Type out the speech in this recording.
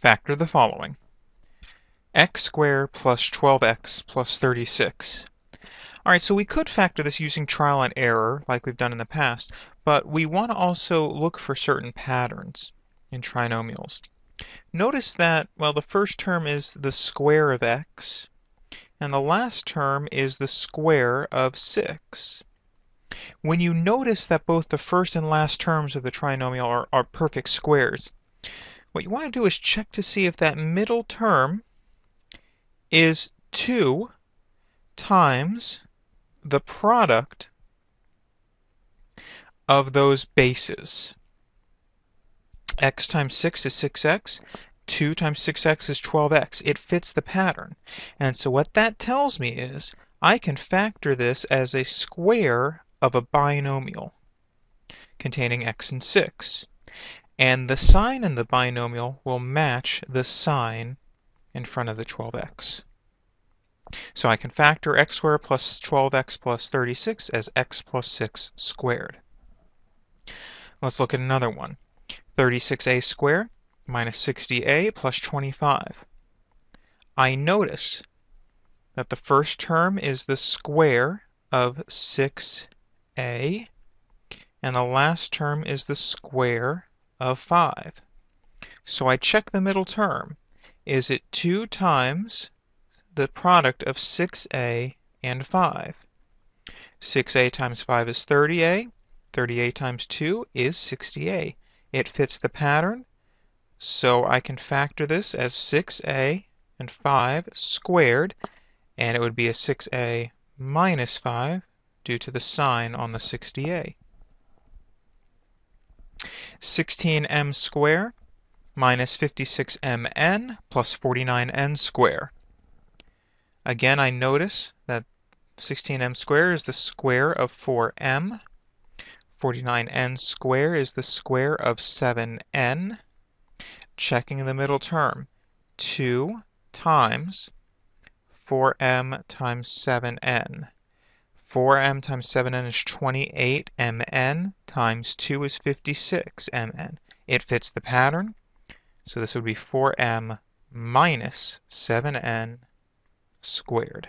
factor the following. x squared plus 12x plus 36. Alright, so we could factor this using trial and error like we've done in the past, but we want to also look for certain patterns in trinomials. Notice that, well, the first term is the square of x, and the last term is the square of 6. When you notice that both the first and last terms of the trinomial are, are perfect squares, what you want to do is check to see if that middle term is 2 times the product of those bases. x times 6 is 6x. 2 times 6x is 12x. It fits the pattern. And so what that tells me is I can factor this as a square of a binomial containing x and 6. And the sign in the binomial will match the sign in front of the 12x. So I can factor x squared plus 12x plus 36 as x plus 6 squared. Let's look at another one. 36a squared minus 60a plus 25. I notice that the first term is the square of 6a and the last term is the square of 5. So I check the middle term. Is it 2 times the product of 6a and 5? 6a times 5 is 30a. 30a times 2 is 60a. It fits the pattern, so I can factor this as 6a and 5 squared, and it would be a 6a minus 5 due to the sign on the 60a. 16m squared minus 56mn plus 49n squared. Again, I notice that 16m squared is the square of 4m. 49n squared is the square of 7n. Checking the middle term. 2 times 4m times 7n. 4m times 7n is 28mn times 2 is 56mn. It fits the pattern, so this would be 4m minus 7n squared.